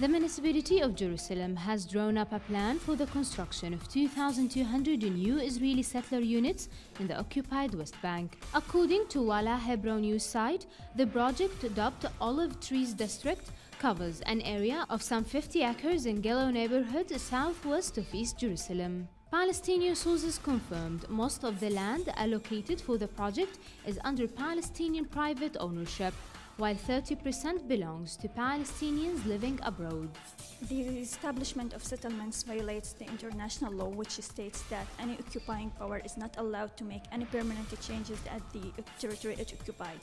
The municipality of Jerusalem has drawn up a plan for the construction of 2,200 new Israeli settler units in the occupied West Bank. According to Walla Hebrew news site, the project dubbed Olive Trees District covers an area of some 50 acres in Gilo neighborhood southwest of East Jerusalem. Palestinian sources confirmed most of the land allocated for the project is under Palestinian private ownership, while 30% belongs to Palestinians living abroad. The establishment of settlements violates the international law, which states that any occupying power is not allowed to make any permanent changes at the territory it occupied.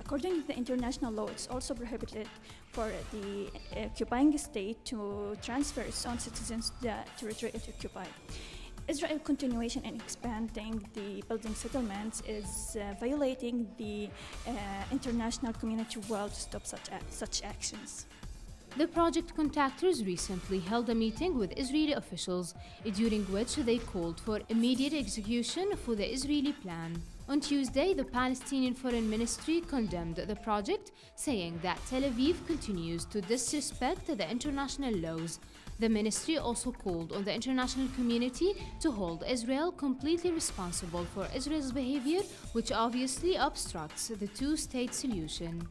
According to the international law, it's also prohibited for the occupying state to transfer its own citizens to the territory it occupied. Israel continuation in expanding the building settlements is uh, violating the uh, international community world to stop such, such actions. The project contractors recently held a meeting with Israeli officials, during which they called for immediate execution for the Israeli plan. On Tuesday, the Palestinian Foreign Ministry condemned the project, saying that Tel Aviv continues to disrespect the international laws. The ministry also called on the international community to hold Israel completely responsible for Israel's behavior, which obviously obstructs the two state solution.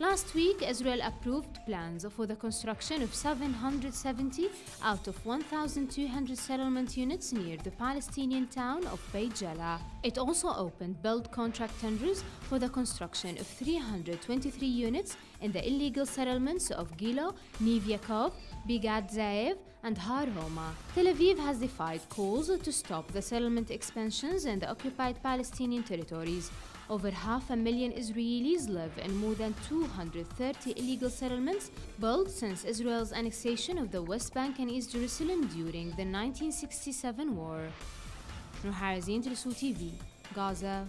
Last week, Israel approved plans for the construction of 770 out of 1,200 settlement units near the Palestinian town of Beit Jala. It also opened build contract tenders for the construction of 323 units in the illegal settlements of Gilo, Neve Yaakov, Pisgat Ze'ev, and Har Homa. Tel Aviv has defied calls to stop the settlement expansions in the occupied Palestinian territories. Over half a million Israelis live in more than 230 illegal settlements built since Israel's annexation of the West Bank and East Jerusalem during the 1967 war. Nuharazin TeleSUR TV, Gaza.